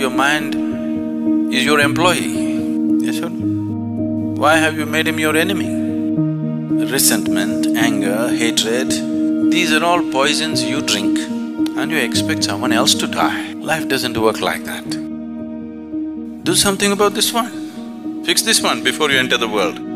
Your mind is your employee, yes or no? Why have you made him your enemy? Resentment, anger, hatred, these are all poisons you drink and you expect someone else to die. Life doesn't work like that. Do something about this one. Fix this one before you enter the world.